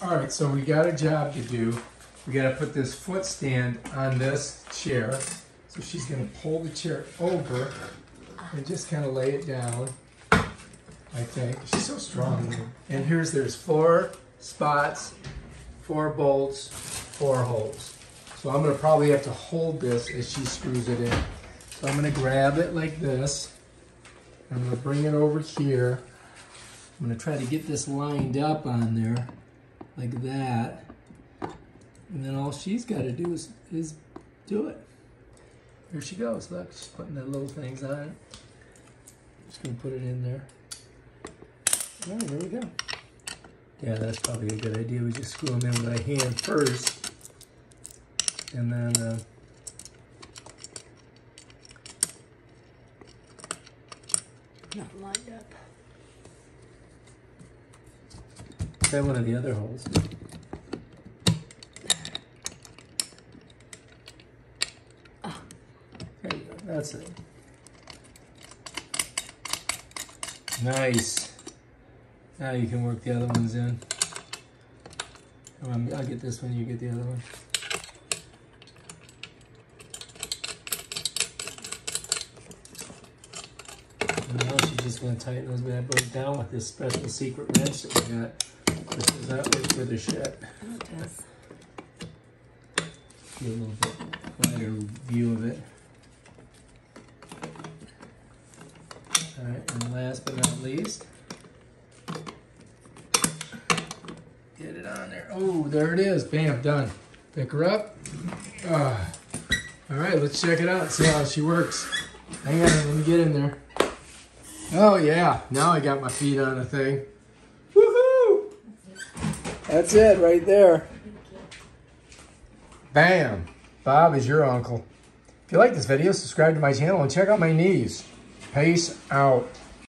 All right, so we got a job to do. We got to put this foot stand on this chair. So she's going to pull the chair over and just kind of lay it down. I think she's so strong. And here's there's four spots, four bolts, four holes. So I'm going to probably have to hold this as she screws it in. So I'm going to grab it like this. I'm going to bring it over here. I'm going to try to get this lined up on there like that. And then all she's got to do is, is do it. Here she goes. Look, she's putting the little things on it. Just going to put it in there. All right, there we go. Yeah, that's probably a good idea. We just screw them in by hand first. And then... Uh, Not lined up. Try one of the other holes. Ah. There you go. That's it. Nice. Now you can work the other ones in. I'll get this one, you get the other one. She's just going to tighten those bad boys down with this special secret wrench that we got. This is that way for the shit. Oh, it does. Get a little bit wider view of it. Alright, and last but not least, get it on there. Oh, there it is. Bam, done. Pick her up. Ah. Alright, let's check it out see how she works. Hang on, let me get in there. Oh yeah, now I got my feet on a thing. Woohoo! That's it right there. Bam! Bob is your uncle. If you like this video, subscribe to my channel and check out my knees. Peace out.